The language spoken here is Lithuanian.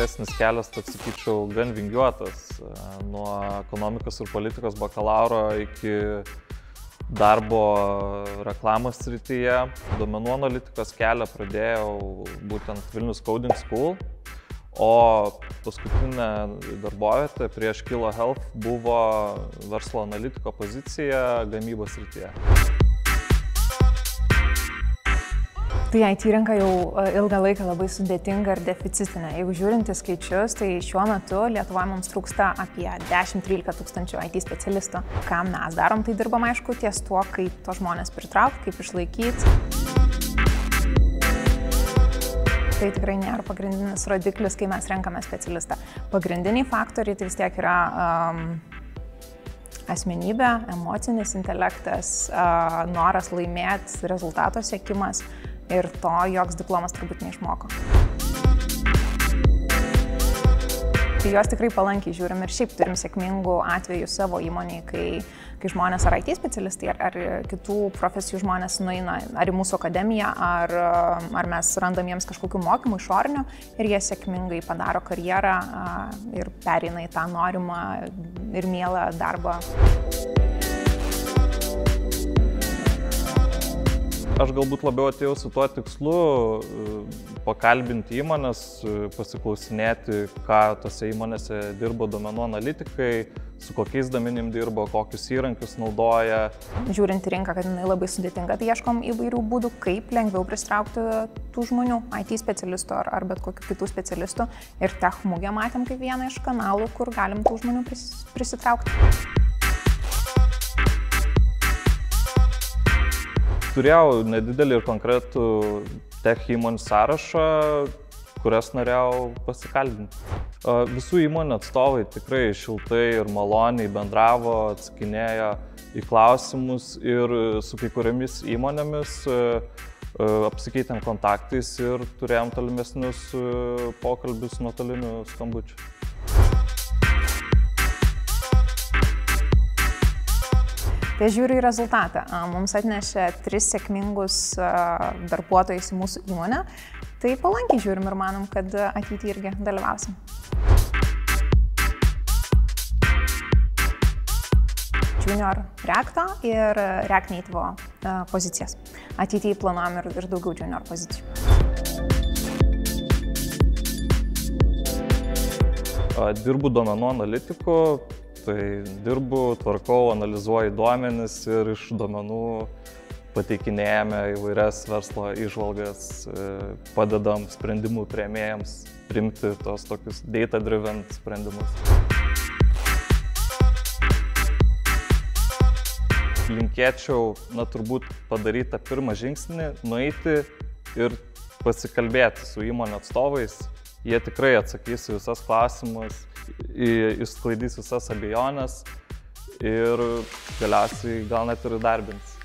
ankstesnis kelias, toks sakyčiau, gan vingiuotas. Nuo ekonomikos ir politikos bakalauro iki darbo reklamos srityje. Duomenų analitikos kelią pradėjau būtent Vilnius Coding School, o paskutinė darbovietė prieš Kilo Health buvo verslo analitiko pozicija gamybos srityje. Tai IT rinka jau e, ilgą laiką labai sudėtinga ir deficitinė. Jeigu žiūrint į skaičius, tai šiuo metu Lietuvoje mums trūksta apie 10-13 tūkstančių IT specialistų. Ką mes darom, tai dirbam aišku ties tuo, kaip to žmonės pritraukti, kaip išlaikyti. Tai tikrai nėra pagrindinis rodiklis, kai mes renkame specialistą. Pagrindiniai faktoriai tai vis tiek yra um, asmenybė, emocinis intelektas, noras laimėti, rezultato siekimas ir to joks diplomas turbūt neišmoko. Tai juos tikrai palankiai žiūrim ir šiaip turim sėkmingų atvejų savo įmonėje, kai, kai žmonės ar IT specialistai, ar, ar kitų profesijų žmonės nueina ar į mūsų akademiją, ar, ar mes randam jiems kažkokių mokymų išorinių ir jie sėkmingai padaro karjerą ir pereina į tą norimą ir mielą darbą. Aš galbūt labiau atėjau su tuo tikslu pakalbinti įmonės, pasiklausinėti, ką tose įmonėse dirbo domenų analitikai, su kokiais domenim dirbo, kokius įrankius naudoja. Žiūrint į rinką, kad jinai labai sudėtinga, tai ieškom įvairių būdų, kaip lengviau pristraukti tų žmonių, IT specialistų ar, ar bet kokių kitų specialistų. Ir tech mūgę matėm kaip vieną iš kanalų, kur galim tų žmonių pris, prisitraukti. turėjau nedidelį ir konkretų tech įmonių sąrašą, kurias norėjau pasikalbinti. Visų įmonių atstovai tikrai šiltai ir maloniai bendravo, atsakinėjo į klausimus ir su kai kuriamis įmonėmis apsikeitėm kontaktais ir turėjom tolimesnius pokalbius nuotoliniu skambučiu. Tai žiūriu į rezultatą. Mums atnešė tris sėkmingus darbuotojus į mūsų įmonę. Tai palankiai žiūrim ir manom, kad ateityje irgi dalyvausim. Junior Reacto ir React Native pozicijas. Ateityje planuojam ir, ir daugiau junior pozicijų. Dirbu duomenų analitiku, Tai dirbu, tvarkau, analizuoju duomenis ir iš duomenų pateikinėjame įvairias verslo išvalgas, e, padedam sprendimų prieimėjams primti tos tokius data-driven sprendimus. Linkėčiau, na turbūt padaryti tą pirmą žingsnį, nueiti ir pasikalbėti su įmonio atstovais. Jie tikrai atsakys visas klausimus, išsklaidys visas abejonės ir galiausiai gal net ir darbins.